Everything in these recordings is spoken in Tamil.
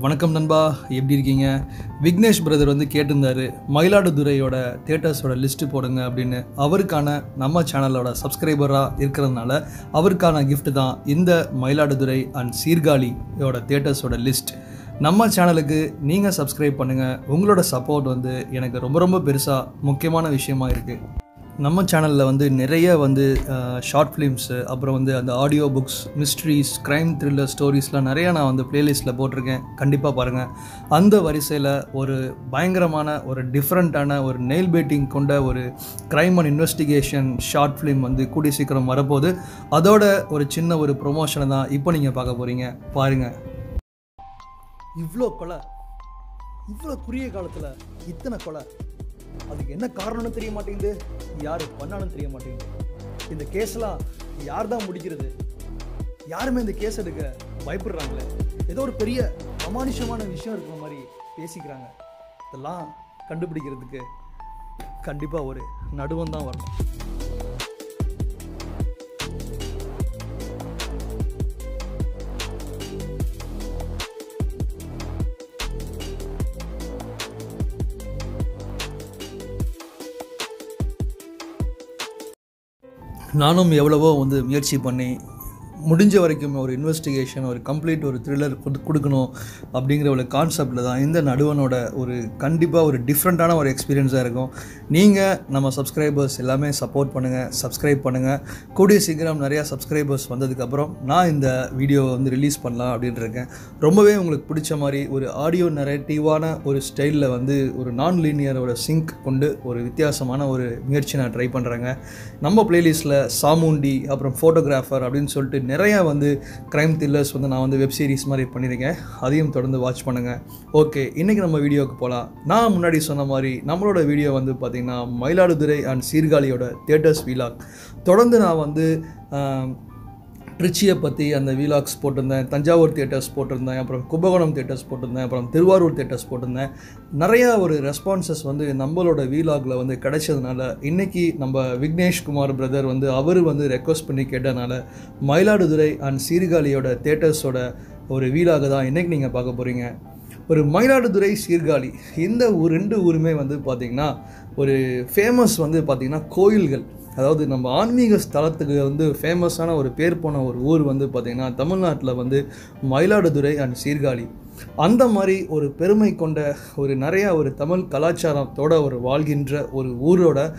வணக்கம் நண்பா எப்படி இருக்கீங்க? விக்னேஷ் பிரதர் வந்து கேட்டிருந்தாரு மயிலாடுதுறையோட தேட்டர்ஸோட லிஸ்ட்டு போடுங்க அப்படின்னு. அவருக்கான நம்ம சேனலோட சப்ஸ்கிரைபராக இருக்கிறதுனால அவருக்கான கிஃப்ட் தான் இந்த மயிலாடுதுறை அண்ட் சீர்காழியோட தேட்டர்ஸோட லிஸ்ட் நம்ம சேனலுக்கு நீங்கள் சப்ஸ்கிரைப் பண்ணுங்கள் உங்களோட சப்போர்ட் வந்து எனக்கு ரொம்ப ரொம்ப பெருசாக முக்கியமான விஷயமா இருக்குது நம்ம சேனலில் வந்து நிறைய வந்து ஷார்ட் ஃபிலிம்ஸு அப்புறம் வந்து அந்த audio books mysteries crime thriller ஸ்டோரிஸ்லாம் நிறையா நான் வந்து ப்ளேலிஸ்ட்டில் போட்டிருக்கேன். கண்டிப்பாக பாருங்கள் அந்த வரிசையில் ஒரு பயங்கரமான ஒரு டிஃப்ரெண்ட்டான ஒரு நெயில் பேட்டிங் கொண்ட ஒரு crime and investigation short film வந்து கூடிய சீக்கிரம் வரப்போகுது. அதோட ஒரு சின்ன ஒரு ப்ரொமோஷனை தான் இப்போ நீங்கள் பார்க்க போகிறீங்க பாருங்கள் இவ்வளோ கொலை. இவ்வளோ குறுகிய காலத்தில் இத்தனை கொலை. அதுக்கு என்ன காரணம்னு தெரிய மாட்டேங்குது? யார் பண்ணாலும் தெரிய மாட்டேங்குது. இந்த கேஸ்லாம் யார் தான் முடிக்கிறது? யாருமே இந்த கேஸ் எடுக்க பயப்படுறாங்களே? ஏதோ ஒரு பெரிய அமானுஷமான விஷயம் இருக்கிற மாதிரி பேசிக்கிறாங்க. இதெல்லாம் கண்டுபிடிக்கிறதுக்கு கண்டிப்பாக ஒரு நடுவம் தான் வரணும். நானும் எவ்வளவோ வந்து முயற்சி பண்ணி முடிஞ்ச வரைக்கும் ஒரு இன்வெஸ்டிகேஷன் ஒரு கம்ப்ளீட் ஒரு த்ரில்லர் கொடுக்கணும் அப்படிங்கிற ஒரு கான்செப்டில் தான் இந்த நடுவனோட ஒரு கண்டிப்பாக ஒரு டிஃப்ரெண்ட்டான ஒரு எக்ஸ்பீரியன்ஸாக இருக்கும். நீங்கள் நம்ம சப்ஸ்கிரைபர்ஸ் எல்லாமே சப்போர்ட் பண்ணுங்கள் சப்ஸ்கிரைப் பண்ணுங்கள் கூடிய சீக்கிரம் நிறையா சப்ஸ்கிரைபர்ஸ் வந்ததுக்கப்புறம் நான் இந்த வீடியோவை வந்து ரிலீஸ் பண்ணலாம் அப்படின்ட்டு இருக்கேன். ரொம்பவே உங்களுக்கு பிடிச்ச மாதிரி ஒரு ஆடியோ நரேட்டிவான ஒரு ஸ்டைலில் வந்து ஒரு நான் லீனியரோட சிங்க் கொண்டு ஒரு வித்தியாசமான ஒரு முயற்சி நான் ட்ரை பண்ணுறேங்க நம்ம பிளேலிஸ்ட்டில் சாமுண்டி அப்புறம் ஃபோட்டோகிராஃபர் அப்படின்னு சொல்லிட்டு நிறையா வந்து க்ரைம் த்ரில்லர்ஸ் வந்து நான் வந்து வெப் சீரிஸ் மாதிரி பண்ணியிருக்கேன். அதையும் தொடர்ந்து வாட்ச் பண்ணுங்கள் ஓகே இன்றைக்கி நம்ம வீடியோவுக்கு போகலாம் நான் முன்னாடி சொன்ன மாதிரி நம்மளோட வீடியோ வந்து பார்த்திங்கன்னா மயிலாடுதுறை அண்ட் சீர்காழியோட தேட்டர்ஸ் வீலாக் தொடர்ந்து நான் வந்து ட்ரிச்சியை பற்றி அந்த வீலாக்ஸ் போட்டிருந்தேன் தஞ்சாவூர் தியேட்டர்ஸ் போட்டிருந்தேன் அப்புறம் கும்பகோணம் தியேட்டர்ஸ் போட்டிருந்தேன் அப்புறம் திருவாரூர் தியேட்டர்ஸ் போட்டிருந்தேன். நிறையா ஒரு ரெஸ்பான்சஸ் வந்து நம்மளோட வீலாகில் வந்து கிடைச்சதுனால இன்றைக்கி நம்ம விக்னேஷ் குமார் பிரதர் வந்து அவர் வந்து ரெக்வஸ்ட் பண்ணி கேட்டனால மயிலாடுதுறை அண்ட் சீர்காழியோட தேட்டர்ஸோட ஒரு வீலாக தான் இன்றைக்கி நீங்கள் பார்க்க போகிறீங்க ஒரு மயிலாடுதுறை சீர்காழி இந்த ஊர் ரெண்டு ஊருமே வந்து பார்த்திங்கன்னா ஒரு ஃபேமஸ் வந்து பார்த்திங்கன்னா கோயில்கள். அதாவது நம்ம ஆன்மீக ஸ்தலத்துக்கு வந்து ஃபேமஸான ஒரு பேர் போன ஒரு ஊர் வந்து பார்த்திங்கன்னா தமிழ்நாட்டில் வந்து மயிலாடுதுறை அண்ட் சீர்காழி. அந்த மாதிரி ஒரு பெருமை கொண்ட ஒரு நிறையா ஒரு தமிழ் கலாச்சாரத்தோட ஒரு வாழ்கின்ற ஒரு ஊரோட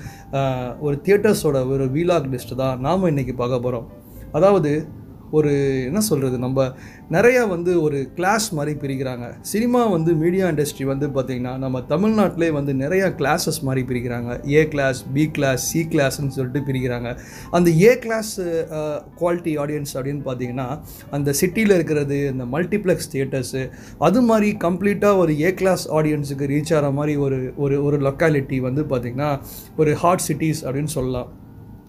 ஒரு தியேட்டர்ஸோட ஒரு வீலாக் லிஸ்ட்டு தான் நாம் இன்றைக்கி பார்க்க போகிறோம் அதாவது ஒரு என்ன சொல்கிறது நம்ம நிறையா வந்து ஒரு கிளாஸ் மாதிரி பிரிக்கிறாங்க. சினிமா வந்து மீடியா இண்டஸ்ட்ரி வந்து பார்த்திங்கன்னா நம்ம தமிழ்நாட்டிலே வந்து நிறையா கிளாஸஸ் மாதிரி பிரிக்கிறாங்க. A class B class C கிளாஸ்ன்னு சொல்லிட்டு பிரிக்கிறாங்க. அந்த ஏ கிளாஸ் குவாலிட்டி ஆடியன்ஸ் அப்படின்னு பார்த்தீங்கன்னா அந்த சிட்டியில் இருக்கிறது இந்த மல்டிப்ளெக்ஸ் தியேட்டர்ஸு அது மாதிரி கம்ப்ளீட்டாக ஒரு ஏ கிளாஸ் ஆடியன்ஸுக்கு ரீச் ஆகிற மாதிரி ஒரு ஒரு ஒரு லொக்காலிட்டி வந்து பார்த்திங்கன்னா ஒரு ஹாட் சிட்டிஸ் அப்படின்னு சொல்லலாம்.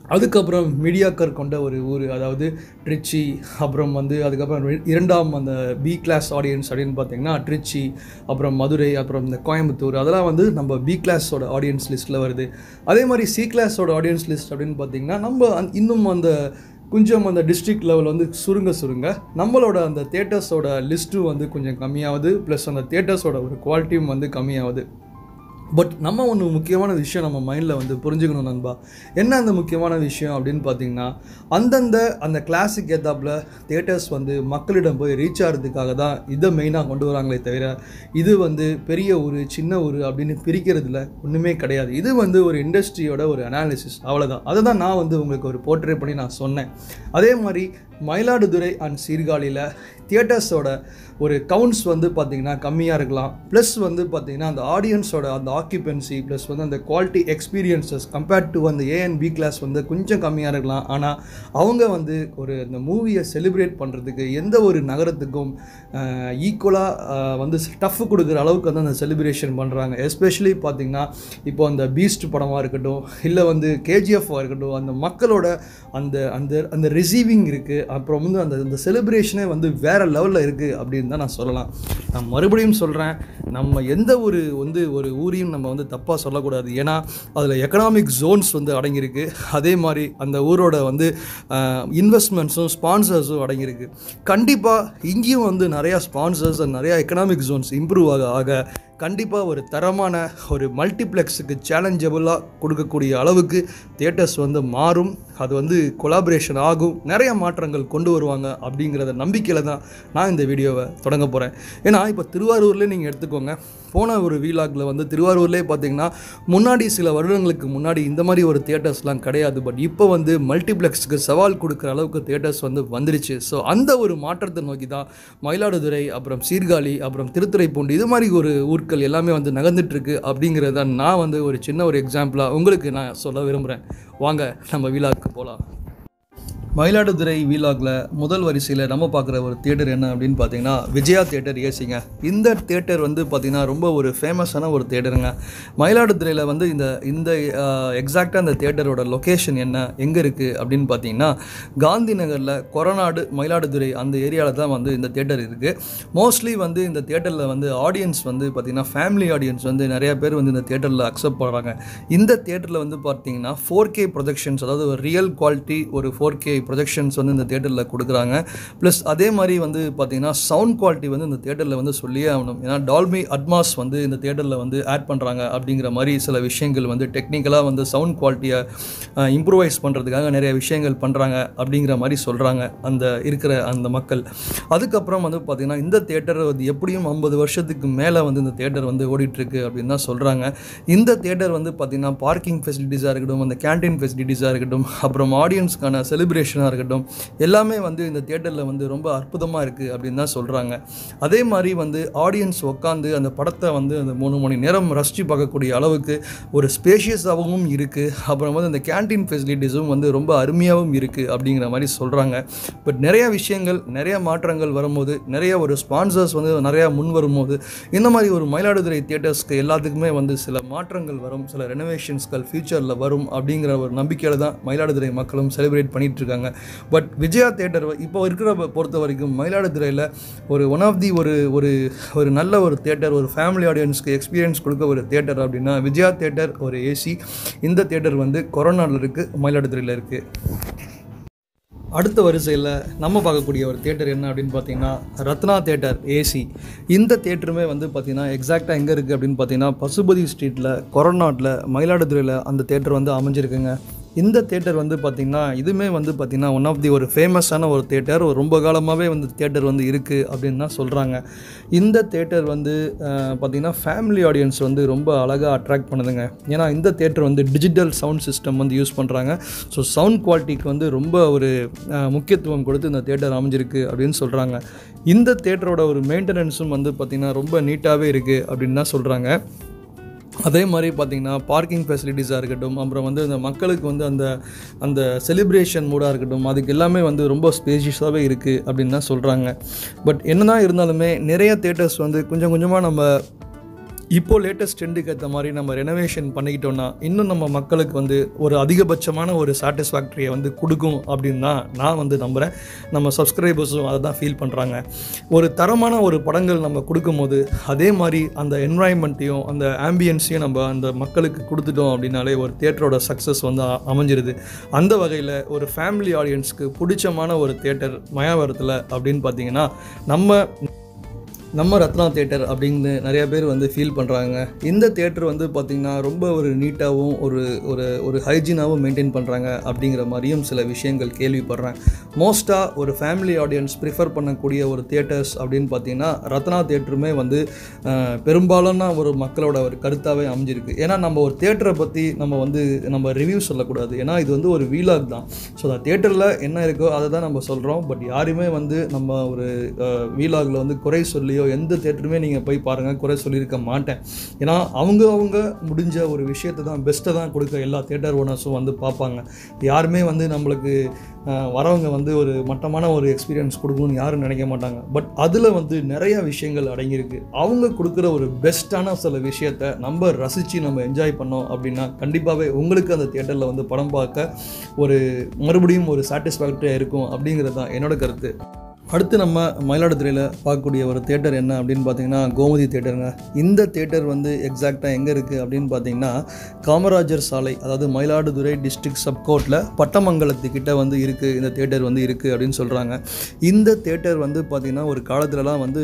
அதுக்கப்புறம் மீடியாக்கர் கொண்ட ஒரு ஊர் அதாவது ட்ரிச்சி அப்புறம் வந்து அதுக்கப்புறம் இரண்டாம் அந்த பி கிளாஸ் ஆடியன்ஸ் அப்படின்னு பார்த்தீங்கன்னா ட்ரிச்சி அப்புறம் மதுரை அப்புறம் இந்த கோயம்புத்தூர் அதெல்லாம் வந்து நம்ம பி கிளாஸோட ஆடியன்ஸ் லிஸ்ட்டில் வருது. அதே மாதிரி சி கிளாஸோட ஆடியன்ஸ் லிஸ்ட் அப்படின்னு பார்த்தீங்கன்னா நம்ம இன்னும் அந்த கொஞ்சம் அந்த டிஸ்ட்ரிக்ட் லெவல் வந்து சுருங்க சுருங்க நம்மளோட அந்த தேட்டர்ஸோட லிஸ்ட்டும் வந்து கொஞ்சம் கம்மியாகுது ப்ளஸ் அந்த தேட்டர்ஸோட ஒரு குவாலிட்டியும் வந்து கம்மியாகுது பட் நம்ம ஒன்று முக்கியமான விஷயம் நம்ம மைண்டில் வந்து புரிஞ்சுக்கணும் நண்பா. என்ன அந்த முக்கியமான விஷயம் அப்படின்னு பார்த்தீங்கன்னா அந்தந்த அந்த கிளாஸுக்கு ஏத்தாப்புல தேட்டர்ஸ் வந்து மக்களிடம் போய் ரீச் ஆகிறதுக்காக தான் இதை மெயினாக கொண்டு வராங்களே தவிர இது வந்து பெரிய ஒரு சின்ன ஒரு அப்படின்னு பிரிக்கிறதுல ஒன்றுமே கிடையாது. இது வந்து ஒரு இண்டஸ்ட்ரியோட ஒரு அனாலிசிஸ் அவ்வளோதான் அதை தான் நான் வந்து உங்களுக்கு ஒரு போர்ட்ரே பண்ணி நான் சொன்னேன். அதே மாதிரி மயிலாடுதுறை அண்ட் சீர்காழியில் தியேட்டர்ஸோட ஒரு கவுண்ட்ஸ் வந்து பார்த்திங்கன்னா கம்மியாக இருக்கலாம். ப்ளஸ் வந்து பார்த்திங்கன்னா அந்த ஆடியன்ஸோட அந்த ஆக்கியூபென்சி ப்ளஸ் வந்து அந்த குவாலிட்டி எக்ஸ்பீரியன்சஸ் கம்பேர்ட் டு அந்த ஏ அண்ட் பி கிளாஸ் வந்து கொஞ்சம் கம்மியாக இருக்கலாம். ஆனால் அவங்க வந்து ஒரு அந்த மூவியை செலிப்ரேட் பண்ணுறதுக்கு எந்த ஒரு நகரத்துக்கும் ஈக்குவலாக வந்து டஃப் கொடுக்குற அளவுக்கு வந்து அந்த செலிப்ரேஷன் பண்ணுறாங்க எஸ்பெஷலி பார்த்திங்கன்னா இப்போ அந்த பீஸ்ட் படமாக இருக்கட்டும் இல்லை வந்து கேஜிஎஃபாக இருக்கட்டும் அந்த மக்களோட அந்த அந்த அந்த ரிசீவிங் இருக்குது அப்புறம் வந்து அந்த அந்த செலிப்ரேஷனே வந்து வேறு வேறு லெவலில் இருக்குது அப்படின்னு தான் நான் சொல்லலாம். நான் மறுபடியும் சொல்கிறேன் நம்ம எந்த ஒரு வந்து ஒரு ஊரையும் நம்ம வந்து தப்பாக சொல்லக்கூடாது. ஏன்னா அதில் எக்கனாமிக் ஜோன்ஸ் வந்து அடங்கியிருக்கு. அதே மாதிரி அந்த ஊரோட வந்து இன்வெஸ்ட்மெண்ட்ஸும் ஸ்பான்சர்ஸும் அடங்கியிருக்கு. கண்டிப்பாக இங்கேயும் வந்து நிறையா ஸ்பான்சர்ஸ் நிறையா எக்கனாமிக் ஜோன்ஸ் இம்ப்ரூவ் ஆக ஆக கண்டிப்பாக ஒரு தரமான ஒரு மல்டிப்ளெக்ஸுக்கு சேலஞ்சபிளாக கொடுக்கக்கூடிய அளவுக்கு தேட்டர்ஸ் வந்து மாறும். அது வந்து கொலாபரேஷன் ஆகும். நிறைய மாற்றங்கள் கொண்டு வருவாங்க அப்படிங்கிறத நம்பிக்கையில் தான் நான் இந்த வீடியோவை தொடங்க போகிறேன் ஏன்னா இப்போ திருவாரூர்லேயே நீங்கள் எடுத்துக்கோங்க. போன ஒரு வீலாகில் வந்து திருவாரூர்லேயே பார்த்தீங்கன்னா முன்னாடி சில வருடங்களுக்கு முன்னாடி இந்த மாதிரி ஒரு தியேட்டர்ஸ்லாம் கிடையாது. பட் இப்போ வந்து மல்டிப்ளெக்ஸுக்கு சவால் கொடுக்குற அளவுக்கு தியேட்டர்ஸ் வந்து வந்துருச்சு. ஸோ அந்த ஒரு மாற்றத்தை நோக்கி தான் மயிலாடுதுறை அப்புறம் சீர்காழி அப்புறம் திருத்துறைப்பூண்டு இது மாதிரி ஒரு ஊர்கள் எல்லாமே வந்து நகர்ந்துட்டுருக்கு அப்படிங்கிறத நான் வந்து ஒரு சின்ன ஒரு எக்ஸாம்பிளாக உங்களுக்கு நான் சொல்ல விரும்புகிறேன் வாங்க நம்ம வீலாக்கு போகலாம் மயிலாடுதுறை வீலாகில் முதல் வரிசையில் நம்ம பார்க்குற ஒரு தேட்டர் என்ன அப்படின்னு பார்த்தீங்கன்னா விஜயா தேட்டர் ஏசிங்க. இந்த தேட்டர் வந்து பார்த்திங்கன்னா ரொம்ப ஒரு ஃபேமஸான ஒரு தேட்டருங்க மயிலாடுதுறையில் வந்து இந்த இந்த எக்ஸாக்டாக அந்த தேட்டரோட லொக்கேஷன் என்ன எங்கே இருக்குது அப்படின்னு பார்த்தீங்கன்னா காந்தி நகரில் கொரநாடு மயிலாடுதுறை அந்த ஏரியாவில் தான் வந்து இந்த தேட்டர் இருக்குது மோஸ்ட்லி வந்து இந்த தேட்டரில் வந்து ஆடியன்ஸ் வந்து பார்த்திங்கன்னா ஃபேமிலி ஆடியன்ஸ் வந்து நிறைய பேர் வந்து இந்த தேட்டரில் அக்செப்ட் பண்ணுறாங்க இந்த தேட்டரில் வந்து பார்த்தீங்கன்னா ஃபோர் கே ப்ரொஜெக்ஷன்ஸ் அதாவது ஒரு ரியல் குவாலிட்டி ஒரு ஃபோர் கே ப்ரொஜெக்ஷன்ஸ் வந்து இந்த தேட்டரில் கொடுக்குறாங்க. ப்ளஸ் அதே மாதிரி வந்து பார்த்திங்கன்னா சவுண்ட் குவாலிட்டி வந்து இந்த தேட்டரில் வந்து சொல்லியே ஆகணும். ஏன்னா டால்மி அட்மாஸ் வந்து இந்த தேட்டரில் வந்து ஆட் பண்ணுறாங்க அப்படிங்கிற மாதிரி சில விஷயங்கள் வந்து டெக்னிக்கலாக வந்து சவுண்ட் குவாலிட்டியை இம்ப்ரூவைஸ் பண்ணுறதுக்காக நிறைய விஷயங்கள் பண்ணுறாங்க அப்படிங்கிற மாதிரி சொல்கிறாங்க அந்த இருக்கிற அந்த மக்கள். அதுக்கப்புறம் வந்து பார்த்திங்கன்னா இந்த தேட்டர் வந்து எப்படியும் ஐம்பது வருஷத்துக்கு மேலே வந்து இந்த தேட்டர் வந்து ஓடிட்டுருக்கு அப்படின்னு தான் சொல்கிறாங்க இந்த தேட்டர் வந்து பார்த்திங்கன்னா பார்க்கிங் ஃபெசிலிட்டிஸாக இருக்கட்டும் அந்த கேன்டீன் ஃபெசிலிட்டிஸாக இருக்கட்டும் அப்புறம் ஆடியன்ஸ்க்கான செலிப்ரேஷன் செலிப்ரேஷனாக இருக்கட்டும் எல்லாமே வந்து இந்த தேட்டரில் வந்து ரொம்ப அற்புதமாக இருக்குது அப்படின்னு தான் சொல்கிறாங்க அதே மாதிரி வந்து ஆடியன்ஸ் உட்காந்து அந்த படத்தை வந்து அந்த மூணு மணி நேரம் ரசித்து பார்க்கக்கூடிய அளவுக்கு ஒரு ஸ்பேஷியஸாகவும் இருக்குது அப்புறம் வந்து அந்த கேன்டீன் ஃபெசிலிட்டிஸும் வந்து ரொம்ப அருமையாகவும் இருக்குது அப்படிங்கிற மாதிரி சொல்கிறாங்க பட் நிறைய விஷயங்கள் நிறைய மாற்றங்கள் வரும்போது நிறைய ஒரு ஸ்பான்சர்ஸ் வந்து நிறையா முன் வரும்போது இந்த மாதிரி ஒரு மயிலாடுதுறை தியேட்டர்ஸ்க்கு எல்லாத்துக்குமே வந்து சில மாற்றங்கள் வரும் சில ரெனோவேஷன்ஸ்கள் ஃப்யூச்சரில் வரும் அப்படிங்கிற ஒரு நம்பிக்கையில் தான் மயிலாடுதுறை மக்களும் செலிப்ரேட் பண்ணிட்டு பண்ணியிருக்காங்க பட் விஜயா தேட்டர் இப்போ இருக்கிற பொறுத்த வரைக்கும் மயிலாடுதுறையில் ஒரு ஒன் ஆஃப் தி ஒரு ஒரு ஒரு நல்ல ஒரு தேட்டர் ஒரு ஃபேமிலி ஆடியன்ஸ்க்கு எக்ஸ்பீரியன்ஸ் கொடுக்க ஒரு தேட்டர் அப்படின்னா விஜயா தேட்டர் ஒரு ஏசி இந்த தேட்டர் வந்து கொரோனாவில் இருக்குது மயிலாடுதுறையில் இருக்குது அடுத்த வரிசையில் நம்ம பார்க்கக்கூடிய ஒரு தேட்டர் என்ன அப்படின்னு பார்த்தீங்கன்னா ரத்னா தேட்டர் ஏசி இந்த தேட்டருமே வந்து பார்த்திங்கன்னா எக்ஸாக்டாக எங்கே இருக்குது அப்படின்னு பார்த்தீங்கன்னா பசுபதி ஸ்ட்ரீட்டில் கொரநாட்டில் மயிலாடுதுறையில் அந்த தேட்டர் வந்து அமைஞ்சிருக்குங்க. இந்த தேட்டர் வந்து பார்த்திங்கன்னா இதுவுமே வந்து பார்த்திங்கன்னா ஒன் ஆஃப் தி ஒரு ஃபேமஸான ஒரு தேட்டர் ஒரு ரொம்ப காலமாகவே வந்து தேட்டர் வந்து இருக்குது அப்படின்னு தான் சொல்கிறாங்க இந்த தேட்டர் வந்து பார்த்திங்கன்னா ஃபேமிலி ஆடியன்ஸ் வந்து ரொம்ப அழகாக அட்ராக்ட் பண்ணுதுங்க. ஏன்னா இந்த தேட்டர் வந்து டிஜிட்டல் சவுண்ட் சிஸ்டம் வந்து யூஸ் பண்ணுறாங்க ஸோ சவுண்ட் குவாலிட்டிக்கு வந்து ரொம்ப ஒரு முக்கியத்துவம் கொடுத்து இந்த தேட்டர் அமைஞ்சிருக்கு அப்படின்னு சொல்கிறாங்க இந்த தேட்டரோட ஒரு மெயின்டெனன்ஸும் வந்து பார்த்திங்கன்னா ரொம்ப நீட்டாகவே இருக்குது அப்படின்னு தான் சொல்கிறாங்க அதே மாதிரி பார்த்திங்கன்னா பார்க்கிங் ஃபெசிலிட்டிஸாக இருக்கட்டும் அப்புறம் வந்து இந்த மக்களுக்கு வந்து அந்த அந்த செலிப்ரேஷன் மூடாக இருக்கட்டும் அதுக்கு எல்லாமே வந்து ரொம்ப ஸ்பேஷியஸாகவே இருக்குது அப்படின்னு தான் சொல்கிறாங்க பட் என்ன தான் இருந்தாலுமே நிறைய தேட்டர்ஸ் வந்து கொஞ்சம் கொஞ்சமாக நம்ம இப்போ லேட்டஸ்ட் ட்ரெண்டுக்கு ஏற்ற மாதிரி நம்ம ரெனோவேஷன் பண்ணிக்கிட்டோம்னா இன்னும் நம்ம மக்களுக்கு வந்து ஒரு அதிகபட்சமான ஒரு சாட்டிஸ்ஃபேக்டரியை வந்து கொடுக்கும் அப்படின்னு தான் நான் வந்து நம்புகிறேன் நம்ம சப்ஸ்கிரைபர்ஸும் அதை தான் ஃபீல் பண்ணுறாங்க ஒரு தரமான ஒரு படங்கள் நம்ம கொடுக்கும்போது அதே மாதிரி அந்த என்வாயன்மெண்ட்டையும் அந்த ஆம்பியன்ஸையும் நம்ம அந்த மக்களுக்கு கொடுத்துட்டோம் அப்படின்னாலே ஒரு தேட்டரோட சக்ஸஸ் வந்து அமைஞ்சிருது. அந்த வகையில் ஒரு ஃபேமிலி ஆடியன்ஸ்க்கு பிடிச்சமான ஒரு தேட்டர் மயாவரத்தில் அப்படின்னு பார்த்தீங்கன்னா நம்ம நம்ம ரத்னா தேட்டர் அப்படின்னு நிறைய பேர் வந்து ஃபீல் பண்ணுறாங்க இந்த தேட்டர் வந்து பார்த்திங்கன்னா ரொம்ப ஒரு நீட்டாகவும் ஒரு ஒரு ஒரு ஹைஜீனாகவும் மெயின்டைன் பண்ணுறாங்க அப்படிங்கிற மாதிரியும் சில விஷயங்கள் கேள்விப்படுறேன். மோஸ்ட்டாக ஒரு ஃபேமிலி ஆடியன்ஸ் ப்ரிஃபர் பண்ணக்கூடிய ஒரு தேட்டர்ஸ் அப்படின்னு பார்த்தீங்கன்னா ரத்னா தேட்டருமே வந்து பெரும்பாலான ஒரு மக்களோட ஒரு கருத்தாகவே அமைஞ்சிருக்கு. ஏன்னா நம்ம ஒரு தேட்டரை பற்றி நம்ம வந்து நம்ம ரிவ்யூ சொல்லக்கூடாது. ஏன்னா இது வந்து ஒரு வீலாக் தான். ஸோ அந்த தேட்டரில் என்ன இருக்கோ அதை தான் நம்ம சொல்கிறோம் பட் யாருமே வந்து நம்ம ஒரு வீலாகில் வந்து குறை சொல்லியோ எந்த தேட்டருமே நீங்கள் போய் பாருங்கள் குறை சொல்லியிருக்க மாட்டேன். ஏன்னா அவங்க அவங்க முடிஞ்ச ஒரு விஷயத்தை தான் பெஸ்ட்டை தான் கொடுக்க எல்லா தேட்டர் ஓனர்ஸும் வந்து பார்ப்பாங்க. யாருமே வந்து நம்மளுக்கு வரவங்க வந்து ஒரு மட்டமான ஒரு எக்ஸ்பீரியன்ஸ் கொடுக்கணும்னு யாரும் நினைக்க மாட்டாங்க. பட் அதில் வந்து நிறைய விஷயங்கள் அடங்கியிருக்கு. அவங்க கொடுக்குற ஒரு பெஸ்ட்டான சில விஷயத்த நம்ம ரசித்து நம்ம என்ஜாய் பண்ணோம் அப்படின்னா கண்டிப்பாகவே உங்களுக்கு அந்த தேட்டரில் வந்து படம் பார்க்க ஒரு மறுபடியும் ஒரு சாட்டிஸ்ஃபேக்டரியாக இருக்கும் அப்படிங்கிறது தான் என்னோட கருத்து. அடுத்து நம்ம மயிலாடுதுறையில் பார்க்கக்கூடிய ஒரு தேட்டர் என்ன அப்படின்னு பார்த்தீங்கன்னா கோமதி தேட்டருங்க இந்த தேட்டர் வந்து எக்ஸாக்டாக எங்கே இருக்குது அப்படின்னு பார்த்தீங்கன்னா காமராஜர் சாலை அதாவது மயிலாடுதுறை டிஸ்ட்ரிக்ட் சப்கோர்ட்டில் பட்டமங்கலத்துக்கிட்ட வந்து இருக்குது இந்த தேட்டர் வந்து இருக்குது அப்படின்னு சொல்கிறாங்க இந்த தேட்டர் வந்து பார்த்திங்கன்னா ஒரு காலத்துலலாம் வந்து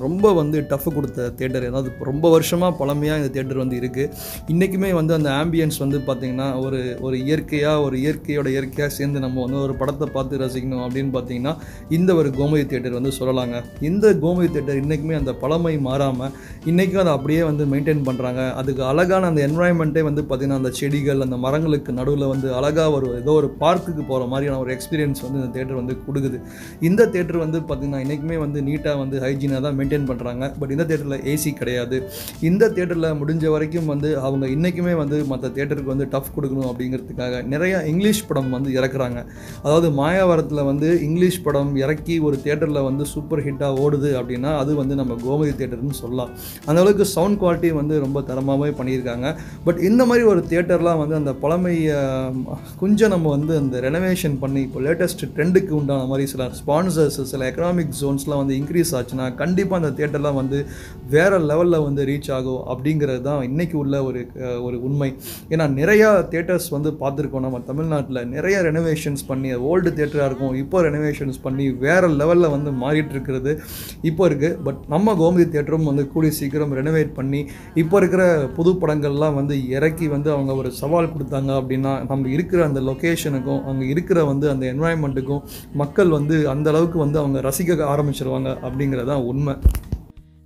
ரொம்ப வந்து டஃப் கொடுத்த தேட்டர் அதாவது ரொம்ப வருஷமாக பழமையாக இந்த தேட்டர் வந்து இருக்குது இன்றைக்குமே வந்து அந்த ஆம்பியன்ஸ் வந்து பார்த்திங்கன்னா ஒரு ஒரு இயற்கையாக ஒரு இயற்கையோட இயற்கையாக சேர்ந்து நம்ம வந்து ஒரு படத்தை பார்த்து ரசிக்கணும் அப்படின்னு பார்த்தீங்கன்னா இந்த ஒரு கோமதி தேட்டர் வந்து சொல்லலாங்க. இந்த கோமதி தேட்டர் இன்றைக்குமே அந்த பழமை மாறாமல் இன்றைக்கும் அதை அப்படியே வந்து மெயின்டைன் பண்ணுறாங்க அதுக்கு அழகான அந்த என்வாயன்மெண்ட்டே வந்து பார்த்திங்கன்னா அந்த செடிகள் அந்த மரங்களுக்கு நடுவில் வந்து அழகாக ஒரு ஏதோ ஒரு பார்க்குக்கு போகிற மாதிரியான ஒரு எக்ஸ்பீரியன்ஸ் வந்து இந்த தேட்டர் வந்து கொடுக்குது. இந்த தேட்டர் வந்து பார்த்திங்கன்னா இன்றைக்குமே வந்து நீட்டாக வந்து ஹைஜீனாக தான் மெயின்டைன் பண்ணுறாங்க பட் இந்த தேட்டரில் ஏசி கிடையாது. இந்த தேட்டரில் முடிஞ்ச வரைக்கும் வந்து அவங்க இன்றைக்குமே வந்து மற்ற தேட்டருக்கு வந்து டஃப் கொடுக்கணும் அப்படிங்கிறதுக்காக நிறையா இங்கிலீஷ் படம் வந்து இறக்குறாங்க. அதாவது மாயாவரத்தில் வந்து இங்கிலீஷ் படம் இறக்கி ஒரு தேட்டரில் வந்து சூப்பர் ஹிட்டாக ஓடுது அப்படின்னா அது வந்து நம்ம கோமதி தேட்டர்னு சொல்லலாம். அந்த அளவுக்கு சவுண்ட் குவாலிட்டி வந்து ரொம்ப தரமாகவே பண்ணியிருக்காங்க. பட் இந்த மாதிரி ஒரு தேட்டர்லாம் வந்து அந்த பழமை கொஞ்சம் நம்ம வந்து அந்த ரெனோவேஷன் பண்ணி இப்போ லேட்டஸ்ட் ட்ரெண்டுக்கு உண்டான மாதிரி சில ஸ்பான்சர்ஸ் சில எக்கனாமிக் ஜோன்ஸ்லாம் வந்து இன்க்ரீஸ் ஆச்சுன்னா கண்டிப்பாக அந்த தேட்டர்லாம் வந்து வேறு லெவலில் வந்து ரீச் ஆகும் அப்படிங்கிறது தான் இன்றைக்கி உள்ள ஒரு ஒரு உண்மை. ஏன்னா நிறையா தேட்டர்ஸ் வந்து பார்த்துருக்கோம் நம்ம தமிழ்நாட்டில். நிறைய ரெனோவேஷன்ஸ் பண்ணி ஓல்டு தேட்டராக இருக்கும். இப்போ ரெனோவேஷன்ஸ் பண்ணி வேறு லெவலில் வந்து மாறிட்டு இருக்கிறது இப்போ இருக்குது பட் நம்ம கோமதி தேட்டரும் வந்து கூடிய சீக்கிரம் ரெனோவேட் பண்ணி இப்போ இருக்கிற புது படங்கள்லாம் வந்து இறக்கி வந்து அவங்க ஒரு சவால் கொடுத்தாங்க அப்படின்னா நம்ம இருக்கிற அந்த லொக்கேஷனுக்கும் அங்கே இருக்கிற வந்து அந்த என்வாயன்மெண்ட்டுக்கும் மக்கள் வந்து அந்த அளவுக்கு வந்து அவங்க ரசிக்க ஆரம்பிச்சிருவாங்க அப்படிங்கிறதான் உண்மை.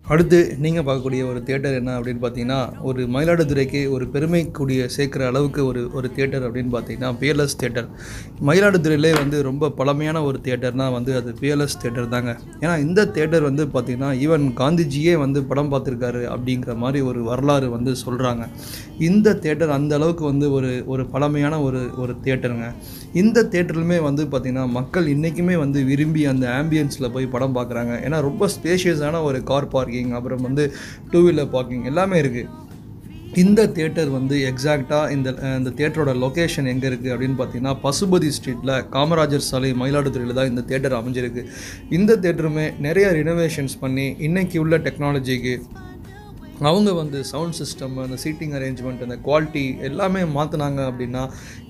அடுத்து நீங்கள் பார்க்கக்கூடிய ஒரு தேட்டர் என்ன அப்படின்னு பார்த்தீங்கன்னா ஒரு மயிலாடுதுறைக்கு ஒரு பெருமைக்கூடிய சேர்க்குற அளவுக்கு ஒரு ஒரு தேட்டர் அப்படின்னு பார்த்தீங்கன்னா பிஎல்எஸ் தேட்டர் மயிலாடுதுறையிலே வந்து ரொம்ப பழமையான ஒரு தேட்டர்னால் வந்து அது பிஎல்எஸ் தேட்டர் தாங்க. ஏன்னா இந்த தேட்டர் வந்து பார்த்திங்கன்னா ஈவன் காந்திஜியே வந்து படம் பார்த்துருக்காரு அப்படிங்கிற மாதிரி ஒரு வரலாறு வந்து சொல்கிறாங்க இந்த தேட்டர் அந்த அளவுக்கு வந்து ஒரு ஒரு பழமையான ஒரு ஒரு தேட்டருங்க இந்த தேட்டருமே வந்து பார்த்திங்கன்னா மக்கள் இன்றைக்குமே வந்து விரும்பி அந்த ஆம்பியன்ஸில் போய் படம் பார்க்குறாங்க ஏன்னா ரொம்ப ஸ்பேஷியஸான ஒரு கார் பார்க்கிங் அப்புறம் வந்து டூ வீலர் பார்க்கிங் எல்லாமே இருக்குது இந்த தேட்டர் வந்து எக்ஸாக்டாக இந்த இந்த தேட்டரோட லொக்கேஷன் எங்கே இருக்குது அப்படின்னு பார்த்தீங்கன்னா பசுபதி ஸ்ட்ரீட்டில் காமராஜர் சாலை மயிலாடுதுறையில் தான் இந்த தேட்டர் அமைஞ்சிருக்கு. இந்த தேட்டருமே நிறைய ரினோவேஷன்ஸ் பண்ணி இன்றைக்கி உள்ள டெக்னாலஜிக்கு அவங்க வந்து சவுண்ட் சிஸ்டம் அந்த சீட்டிங் அரேஞ்ச்மெண்ட் அந்த குவாலிட்டி எல்லாமே மாற்றினாங்க அப்படின்னா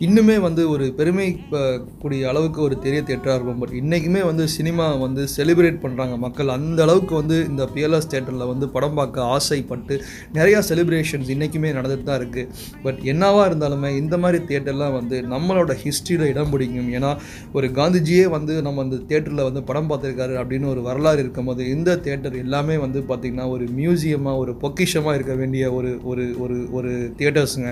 இன்னுமே வந்து ஒரு பெருமை கூடிய அளவுக்கு ஒரு தெரிய தேட்டராக இருக்கும். பட் இன்றைக்குமே வந்து சினிமா வந்து செலிப்ரேட் பண்ணுறாங்க மக்கள். அந்த அளவுக்கு வந்து இந்த பிஎல்எஸ் தேட்டரில் வந்து படம் பார்க்க ஆசைப்பட்டு நிறையா செலிப்ரேஷன்ஸ் இன்றைக்குமே நடந்துட்டு தான் இருக்குது பட் என்னவாக இருந்தாலுமே இந்த மாதிரி தேட்டர்லாம் வந்து நம்மளோட ஹிஸ்ட்ரியில் இடம் பிடிக்கும். ஏன்னா ஒரு காந்திஜியே வந்து நம்ம அந்த தேட்டரில் வந்து படம் பார்த்துருக்காரு அப்படின்னு ஒரு வரலாறு இருக்கும்போது இந்த தேட்டர் எல்லாமே வந்து பார்த்திங்கன்னா ஒரு மியூசியமாக ஒரு பொக்கிஷமாக இருக்க வேண்டிய ஒரு ஒரு ஒரு ஒரு தியேட்டர்ஸுங்க.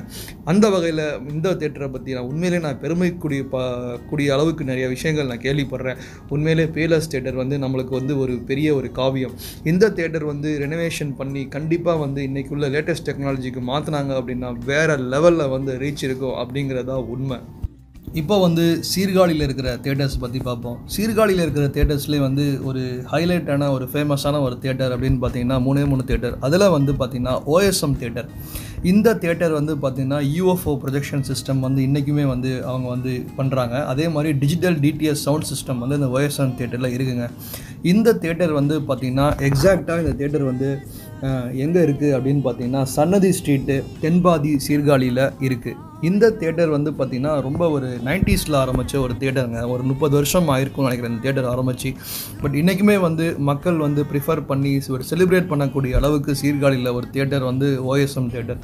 அந்த வகையில் இந்த தேட்டரை பற்றி நான் உண்மையிலே நான் பெருமைக்கூடிய பா கூடிய அளவுக்கு நிறைய விஷயங்கள் நான் கேள்விப்படுறேன். உண்மையிலே பேலஸ் தேட்டர் வந்து நம்மளுக்கு வந்து ஒரு பெரிய ஒரு காவியம். இந்த தேட்டர் வந்து ரெனோவேஷன் பண்ணி கண்டிப்பாக வந்து இன்னைக்கு உள்ள லேட்டஸ்ட் டெக்னாலஜிக்கு மாற்றினாங்க அப்படின்னா வேறு லெவலில் வந்து ரீச் இருக்கும் அப்படிங்கிறதா உண்மை. இப்போ வந்து சீர்காழியில் இருக்கிற தேட்டர்ஸ் பற்றி பார்ப்போம். சீர்காழியில் இருக்கிற தேட்டர்ஸ்லேயே வந்து ஒரு ஹைலைட்டான ஒரு ஃபேமஸான ஒரு தேட்டர் அப்படின்னு பார்த்தீங்கன்னா மூணே மூணு தேட்டர் அதில் வந்து பார்த்திங்கன்னா ஓஎஸ்எம் தேட்டர் இந்த தேட்டர் வந்து பார்த்திங்கன்னா யூஎஃப்ஓ ப்ரொஜெக்ஷன் சிஸ்டம் வந்து இன்றைக்குமே வந்து அவங்க வந்து பண்ணுறாங்க அதே மாதிரி டிஜிட்டல் டிடிஎஸ் சவுண்ட் சிஸ்டம் வந்து இந்த ஓஎஸ்எம் தேட்டரில் இருக்குங்க. இந்த தேட்டர் வந்து பார்த்திங்கன்னா எக்ஸாக்டாக இந்த தேட்டர் வந்து எங்கே இருக்குது அப்படின்னு பார்த்தீங்கன்னா சன்னதி ஸ்ட்ரீட்டு தென்பாதி சீர்காழியில் இருக்குது இந்த தேட்டர் வந்து பார்த்திங்கன்னா ரொம்ப ஒரு நைன்டிஸில் ஆரம்பித்த ஒரு தேட்டருங்க ஒரு முப்பது வருஷம் ஆயிருக்கும்னு நினைக்கிறேன் இந்த தேட்டர் ஆரம்பித்து பட் இன்றைக்குமே வந்து மக்கள் வந்து ப்ரிஃபர் பண்ணி ஒரு செலிப்ரேட் பண்ணக்கூடிய அளவுக்கு சீர்காழியில் ஒரு தேட்டர் வந்து ஓஎஸ்எம் தேட்டர்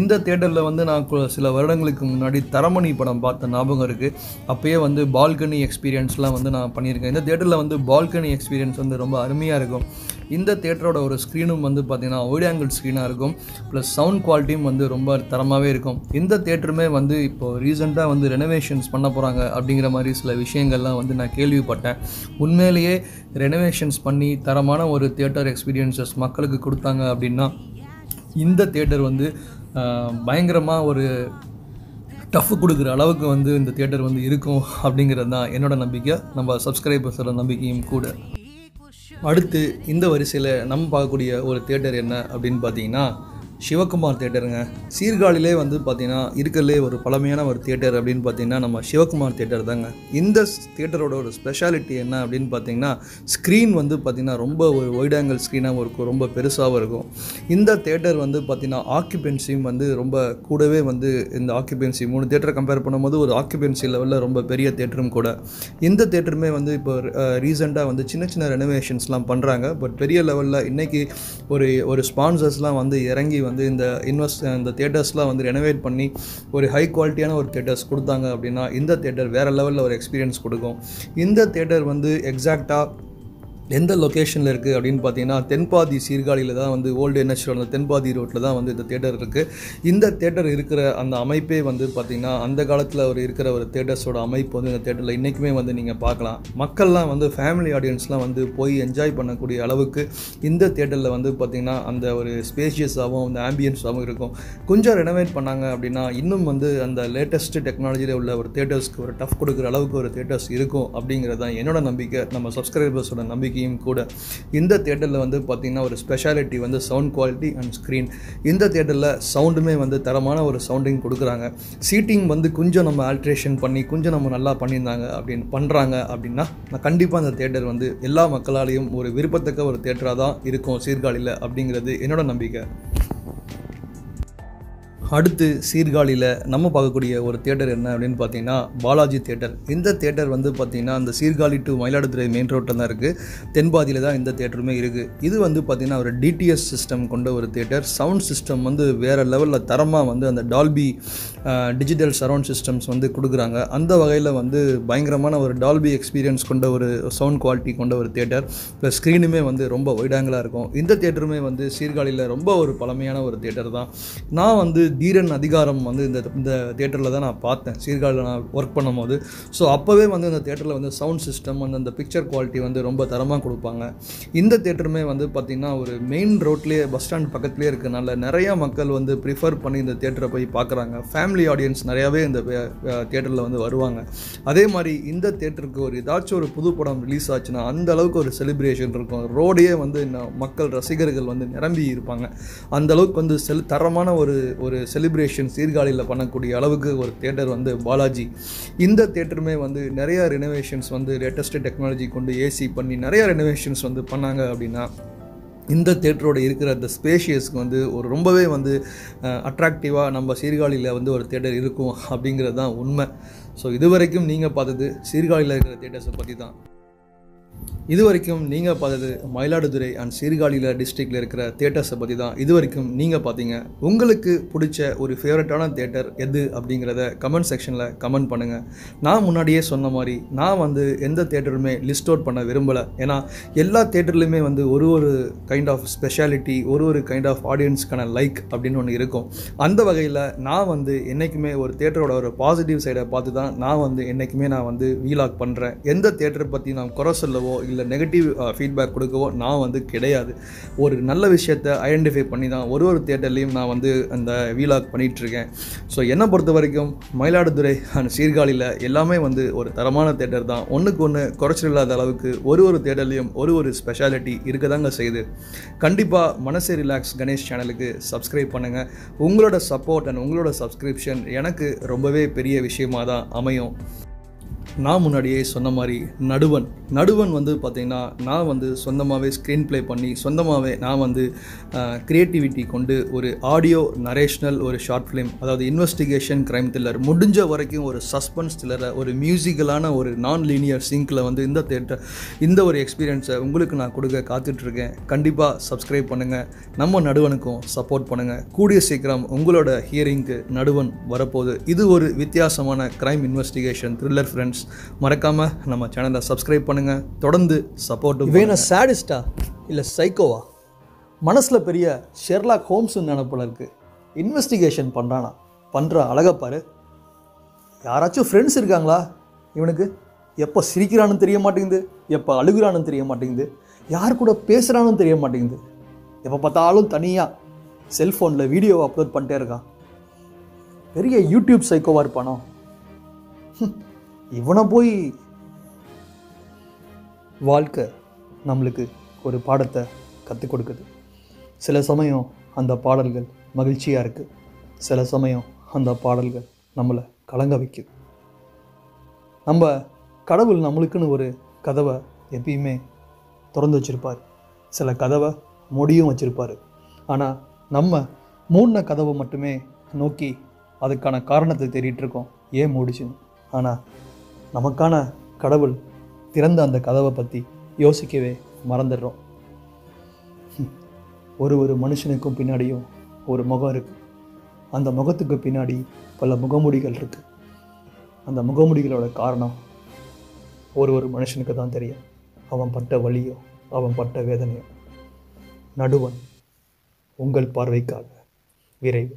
இந்த தேட்டரில் வந்து நான் சில வருடங்களுக்கு முன்னாடி தரமணி படம் பார்த்த ஞாபகம் இருக்குது அப்போயே வந்து பால்கனி எக்ஸ்பீரியன்ஸ்லாம் வந்து நான் பண்ணியிருக்கேன். இந்த தேட்டரில் வந்து பால்கனி எக்ஸ்பீரியன்ஸ் வந்து ரொம்ப அருமையாக இருக்கும். இந்த தேட்டரோட ஒரு ஸ்க்ரீனும் வந்து பார்த்திங்கன்னா ஒயிட் ஆங்கிள் ஸ்க்ரீனாக இருக்கும். ப்ளஸ் சவுண்ட் குவாலிட்டியும் வந்து ரொம்ப தரமாகவே இருக்கும். இந்த தேட்டருமே வந்து இப்போது ரீசெண்டாக வந்து ரெனோவேஷன்ஸ் பண்ண போகிறாங்க அப்படிங்கிற மாதிரி சில விஷயங்கள்லாம் வந்து நான் கேள்விப்பட்டேன். உண்மையிலேயே ரெனோவேஷன்ஸ் பண்ணி தரமான ஒரு தேட்டர் எக்ஸ்பீரியன்சஸ் மக்களுக்கு கொடுத்தாங்க அப்படின்னா இந்த தேட்டர் வந்து பயங்கரமாக ஒரு டஃப் கொடுக்குற அளவுக்கு வந்து இந்த தேட்டர் வந்து இருக்கும் அப்படிங்கிறது தான் என்னோடய நம்பிக்கை. நம்ம சப்ஸ்கிரைபர்ஸோட நம்பிக்கையும் கூட. அடுத்து இந்த வரிசையில் நம்ம பார்க்கக்கூடிய ஒரு தேட்டர் என்ன அப்படின்னு பார்த்தீங்கன்னா சிவகுமார் தேட்டருங்க. சீர்காழிலே வந்து பார்த்திங்கன்னா இருக்கிறதுலே ஒரு பழமையான ஒரு தேட்டர் அப்படின்னு பார்த்தீங்கன்னா நம்ம சிவகுமார் தேட்டர் தாங்க. இந்த தேட்டரோட ஒரு ஸ்பெஷாலிட்டி என்ன அப்படின்னு பார்த்தீங்கன்னா ஸ்க்ரீன் வந்து பார்த்திங்கன்னா ரொம்ப ஒரு ஒயிட் ஆங்கிள் ஸ்க்ரீனாகவும் இருக்கும் ரொம்ப பெருசாகவும் இருக்கும். இந்த தேட்டர் வந்து பார்த்திங்கன்னா ஆக்குபென்சியும் வந்து ரொம்ப கூடவே வந்து இந்த ஆக்குபென்சி மூணு தேட்டரை கம்பேர் பண்ணும்போது ஒரு ஆக்குபென்சி லெவலில் ரொம்ப பெரிய தேட்டரும் கூட. இந்த தேட்டருமே வந்து இப்போ ரீசெண்டாக வந்து சின்ன சின்ன ரெனோவேஷன்ஸ்லாம் பண்ணுறாங்க பட் பெரிய லெவலில் இன்றைக்கி ஒரு ஒரு ஸ்பான்சர்ஸ்லாம் வந்து இறங்கி வந்து இந்த இன்வெஸ்ட் இந்த தேட்டர்ஸ்லாம் வந்து ரெனோவேட் பண்ணி ஒரு ஹை குவாலிட்டியான ஒரு தேட்டர்ஸ் கொடுத்தாங்க அப்படின்னா இந்த தேட்டர் வேறு லெவலில் ஒரு எக்ஸ்பீரியன்ஸ் கொடுக்கும். இந்த தேட்டர் வந்து எக்ஸாக்டாக எந்த லொக்கேஷனில் இருக்குது அப்படின்னு பார்த்தீங்கன்னா தென்பாதி சீர்காழியில் தான் வந்து ஓல்டு என்ஹெச் அந்த தென்பாதி ரோட்டில் தான் வந்து இந்த தேட்டர் இருக்குது இந்த தேட்டர் இருக்கிற அந்த அமைப்பே வந்து பார்த்திங்கன்னா அந்த காலத்தில் ஒரு இருக்கிற ஒரு தேட்டர்ஸோட அமைப்பு வந்து இந்த தேட்டரில் இன்றைக்குமே வந்து நீங்கள் பார்க்கலாம். மக்கள்லாம் வந்து ஃபேமிலி ஆடியன்ஸ்லாம் வந்து போய் என்ஜாய் பண்ணக்கூடிய அளவுக்கு இந்த தேட்டரில் வந்து பார்த்திங்கன்னா அந்த ஒரு ஸ்பேஷியஸாகவும் அந்த ஆம்பியன்ஸாகவும் இருக்கும். கொஞ்சம் ரெனோவேட் பண்ணாங்க அப்படின்னா இன்னும் வந்து அந்த லேட்டஸ்ட் டெக்னாலஜியில் உள்ள ஒரு தேட்டர்ஸ்க்கு ஒரு டஃப் கொடுக்குற அளவுக்கு ஒரு தேட்டர்ஸ் இருக்கும் அப்படிங்கிறது தான் என்னோட நம்பிக்கை. நம்ம சப்ஸ்கிரைபர்ஸோட நம்பிக்கை. நம்பிக்கையும் கூட. இந்த தேட்டரில் வந்து பார்த்திங்கன்னா ஒரு ஸ்பெஷாலிட்டி வந்து சவுண்ட் குவாலிட்டி அண்ட் ஸ்க்ரீன் இந்த தேட்டரில் சவுண்டுமே வந்து தரமான ஒரு சவுண்டிங் கொடுக்குறாங்க. சீட்டிங் வந்து கொஞ்சம் நம்ம ஆல்ட்ரேஷன் பண்ணி கொஞ்சம் நம்ம நல்லா பண்ணியிருந்தாங்க அப்படின்னு பண்ணுறாங்க அப்படின்னா நான் கண்டிப்பாக அந்த தேட்டர் வந்து எல்லா மக்களாலேயும் ஒரு விருப்பத்தக்க ஒரு தேட்டராக தான் இருக்கும் சீர்காழியில் அப்படிங்கிறது என்னோட நம்பிக்கை. அடுத்து சீர்காழியில் நம்ம பார்க்கக்கூடிய ஒரு தேட்டர் என்ன அப்படின்னு பார்த்தீங்கன்னா பாலாஜி தேட்டர் இந்த தேட்டர் வந்து பார்த்திங்கன்னா அந்த சீர்காழி டு மயிலாடுதுறை மெயின் ரோட்டில் தான் இருக்குது தென்பாதியில் தான் இந்த தேட்டருமே இருக்குது இது வந்து பார்த்திங்கன்னா ஒரு டிடிஎஸ் சிஸ்டம் கொண்ட ஒரு தேட்டர் சவுண்ட் சிஸ்டம் வந்து வேறு லெவலில் தரமாக வந்து அந்த டால்பி டிஜிட்டல் சரவுண்ட் சிஸ்டம்ஸ் வந்து கொடுக்குறாங்க. அந்த வகையில் வந்து பயங்கரமான ஒரு டால்பி எக்ஸ்பீரியன்ஸ் கொண்ட ஒரு சவுண்ட் குவாலிட்டி கொண்ட ஒரு தேட்டர் ப்ளஸ் ஸ்க்ரீனுமே வந்து ரொம்ப ஒய்டாங்கலாக இருக்கும். இந்த தேட்டருமே வந்து சீர்காழியில் ரொம்ப ஒரு பழமையான ஒரு தேட்டர் தான். நான் வந்து தீரன் அதிகாரம் வந்து இந்த இந்த தேட்டரில் தான் நான் பார்த்தேன். சீர்காழில் நான் ஒர்க் பண்ணும்போது. ஸோ அப்போவே வந்து இந்த தேட்டரில் வந்து சவுண்ட் சிஸ்டம் வந்து அந்த பிக்சர் குவாலிட்டி வந்து ரொம்ப தரமாக கொடுப்பாங்க. இந்த தேட்டருமே வந்து பார்த்திங்கன்னா ஒரு மெயின் ரோட்லேயே பஸ் ஸ்டாண்ட் பக்கத்துலேயே இருக்கனால நிறையா மக்கள் வந்து ப்ரிஃபர் பண்ணி இந்த தேட்டரை போய் பார்க்குறாங்க ஃபேமிலி ஆடியன்ஸ் நிறையாவே இந்த தேட்டரில் வந்து வருவாங்க. அதே மாதிரி இந்த தேட்டருக்கு ஒரு ஏதாச்சும் ஒரு புது படம் ரிலீஸ் ஆச்சுன்னா அந்த அளவுக்கு ஒரு செலிப்ரேஷன் இருக்கும். ரோடையே வந்து இன்னும் மக்கள் ரசிகர்கள் வந்து நிரம்பி இருப்பாங்க. அந்த அளவுக்கு வந்து செல் தரமான ஒரு ஒரு செலிப்ரேஷன் சீர்காழியில் பண்ணக்கூடிய அளவுக்கு ஒரு தேட்டர் வந்து பாலாஜி. இந்த தேட்டருமே வந்து நிறைய ரெனோவேஷன்ஸ் வந்து லேட்டஸ்ட் டெக்னாலஜி கொண்டு ஏசி பண்ணி நிறைய ரெனோவேஷன்ஸ் வந்து பண்ணாங்க அப்படின்னா இந்த தேட்டரோட இருக்கிற அந்த ஸ்பேஷியஸ்க்கு வந்து ஒரு ரொம்பவே வந்து அட்ராக்டிவாக நம்ம சீர்காழியில் வந்து ஒரு தேட்டர் இருக்கும் அப்படிங்கிறது தான் உண்மை. ஸோ இது வரைக்கும் நீங்கள் பார்த்தது சீர்காழியில் இருக்கிற தேட்டர்ஸை பற்றி தான் இது வரைக்கும் நீங்கள் பார்த்தது மயிலாடுதுறை அண்ட் சீர்காழியில் டிஸ்ட்ரிக்டில் இருக்கிற தேட்டர்ஸை பற்றி தான். இது வரைக்கும் நீங்கள் பார்த்தீங்க. உங்களுக்கு பிடிச்ச ஒரு ஃபேவரட்டான தேட்டர் எது அப்படிங்கிறத கமெண்ட் செக்ஷனில் கமெண்ட் பண்ணுங்கள் நான் முன்னாடியே சொன்ன மாதிரி நான் வந்து எந்த தேட்டருமே லிஸ்ட் அவுட் பண்ண விரும்பலை. ஏன்னா எல்லா தேட்டர்லையுமே வந்து ஒரு ஒரு கைண்ட் ஆஃப் ஸ்பெஷாலிட்டி ஒரு ஒரு கைண்ட் ஆஃப் ஆடியன்ஸ்க்கான லைக் அப்படின்னு ஒன்று இருக்கும். அந்த வகையில் நான் வந்து என்றைக்குமே ஒரு தேட்டரோட ஒரு பாசிட்டிவ் சைடை பார்த்து தான் நான் வந்து என்றைக்குமே நான் வந்து வீலாக் பண்ணுறேன் எந்த தேட்டரை பற்றி நான் குறை சொல்லவோ இல்லை நெகட்டிவ் ஃபீட்பேக் கொடுக்கவோ நான் வந்து கிடையாது. ஒரு நல்ல விஷயத்தை ஐடென்டிஃபை பண்ணி தான் ஒரு ஒரு தேட்டர்லேயும் நான் வந்து அந்த வீலாக் பண்ணிகிட்ருக்கேன் ஸோ என்னை பொறுத்த வரைக்கும் மயிலாடுதுறை அண்ட் சீர்காழியில் எல்லாமே வந்து ஒரு தரமான தேட்டர் தான். ஒன்றுக்கு ஒன்று குறைச்சல் இல்லாத அளவுக்கு ஒரு ஒரு தேட்டர்லேயும் ஒரு ஒரு ஸ்பெஷாலிட்டி இருக்க தாங்க செய்யுது. கண்டிப்பாக மனசே ரிலாக்ஸ் கணேஷ் சேனலுக்கு சப்ஸ்கிரைப் பண்ணுங்கள் உங்களோட சப்போர்ட் அண்ட் உங்களோட சப்ஸ்கிரிப்ஷன் எனக்கு ரொம்பவே பெரிய விஷயமாக தான் அமையும். நான் முன்னாடியே சொன்ன மாதிரி நடுவன். நடுவன் வந்து பார்த்திங்கன்னா நான் வந்து சொந்தமாகவே ஸ்க்ரீன் ப்ளே பண்ணி சொந்தமாகவே நான் வந்து க்ரியேட்டிவிட்டி கொண்டு ஒரு ஆடியோ நரேஷ்னல் ஒரு ஷார்ட் ஃபிலிம் அதாவது இன்வெஸ்டிகேஷன் க்ரைம் த்ரில்லர் முடிஞ்ச வரைக்கும் ஒரு சஸ்பென்ஸ் த்ரில்லரை ஒரு மியூசிக்கலான ஒரு நான் லீனியர் சிங்கில் வந்து இந்த தேட்டர் இந்த ஒரு எக்ஸ்பீரியன்ஸை உங்களுக்கு நான் கொடுக்க காத்துட்ருக்கேன். கண்டிப்பாக சப்ஸ்கிரைப் பண்ணுங்கள் நம்ம நடுவனுக்கும் சப்போர்ட் பண்ணுங்கள் கூடிய சீக்கிரம் உங்களோட ஹியரிங்க்கு நடுவன் வரப்போகுது. இது ஒரு வித்தியாசமான க்ரைம் இன்வெஸ்டிகேஷன் த்ரில்லர் ஃப்ரெண்ட்ஸ் மறக்காமல் நம்ம சேனலை சப்ஸ்கிரைப் பண்ணுங்கள் தொடர்ந்து சப்போர்ட் இவன் சாடிஸ்டா இல்லை சைக்கோவா மனசில் பெரிய ஷெர்லாக் ஹோம்ஸ் நினப்பில் இருக்குது இன்வெஸ்டிகேஷன் பண்ணுறானா பண்ணுற அழகை பாரு. யாராச்சும் ஃப்ரெண்ட்ஸ் இருக்காங்களா? இவனுக்கு எப்போ சிரிக்கிறான்னு தெரிய மாட்டேங்குது. எப்போ அழுகுறான்னு தெரிய மாட்டேங்குது. யார் கூட பேசுகிறான்னு தெரிய மாட்டேங்குது. எப்போ பார்த்தாலும் தனியாக செல்ஃபோனில் வீடியோவை அப்லோட் பண்ணிட்டே இருக்கான். பெரிய யூடியூப் சைக்கோவாக இருப்பானோ? இவனை போய் வாழ்க்கை நம்மளுக்கு ஒரு பாடத்தை கற்றுக் கொடுக்குது. சில சமயம் அந்த பாடல்கள் மகிழ்ச்சியாக இருக்குது சில சமயம் அந்த பாடல்கள் நம்மளை கலங்க வைக்குது. நம்ம கடவுள் நம்மளுக்குன்னு ஒரு கதவை எப்பயுமே திறந்து வச்சுருப்பார். சில கதவை மூடியும் வச்சுருப்பார். ஆனால் நம்ம மூடின கதவை மட்டுமே நோக்கி அதுக்கான காரணத்தை தேடிட்டு இருக்கோம். ஏன் மூடிச்சுன்னு? ஆனால் நமக்கான கடவுள் திறந்த அந்த கதவை பற்றி யோசிக்கவே மறந்துடுறோம். ஒரு ஒரு மனுஷனுக்கும் பின்னாடியும் ஒரு முகம் இருக்குது அந்த முகத்துக்கு பின்னாடி பல முகமுடிகள் இருக்குது அந்த முகமூடிகளோட காரணம் ஒரு ஒரு மனுஷனுக்கு தான் தெரியும். அவன் பட்ட வலியோ அவன் பட்ட வேதனையோ. நடுவன் உங்கள் பார்வைக்காக விரைவு